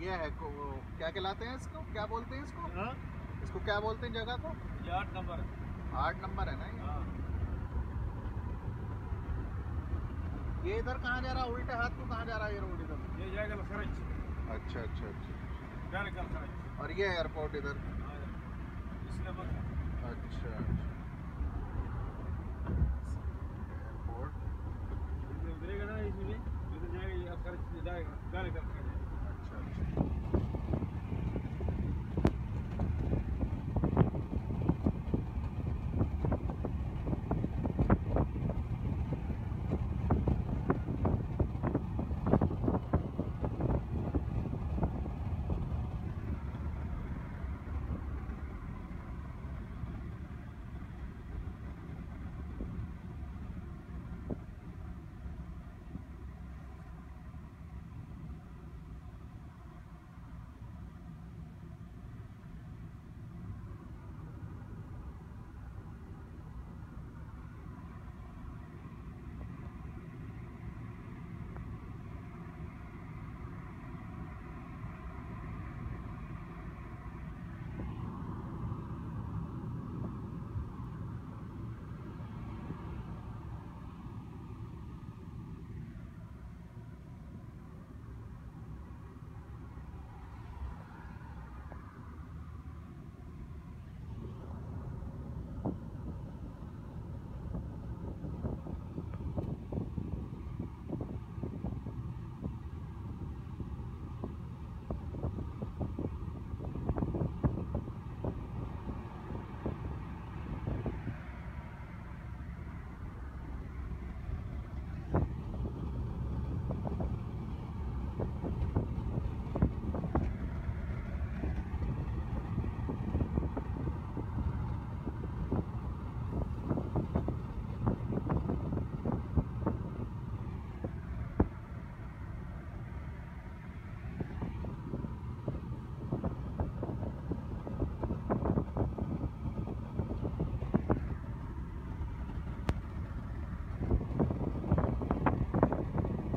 ये है को, क्या कहलाते हैं इसको? क्या बोलते हैं इसको? हा? इसको क्या बोलते हैं जगह को? ये आठ नंबर आठ नंबर है ना ये? हाँ। ये इधर कहाँ जा रहा है? उल्टे हाथ को कहाँ जा रहा है ये रोड इधर? ये जाएगा तो खरच। अच्छा अच्छा अच्छा। खरच। और ये एयरपोर्ट इधर? हाँ, अच्छा अच्छा। एयरपोर्ट? इसमें तो जाएगा ये जाएगा।